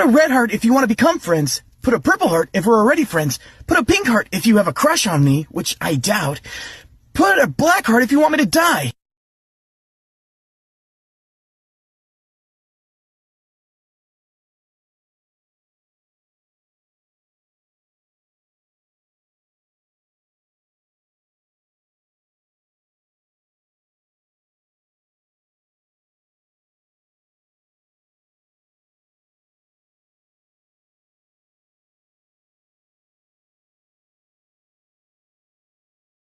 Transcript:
Put a red heart if you want to become friends. Put a purple heart if we're already friends. Put a pink heart if you have a crush on me, which I doubt. Put a black heart if you want me to die.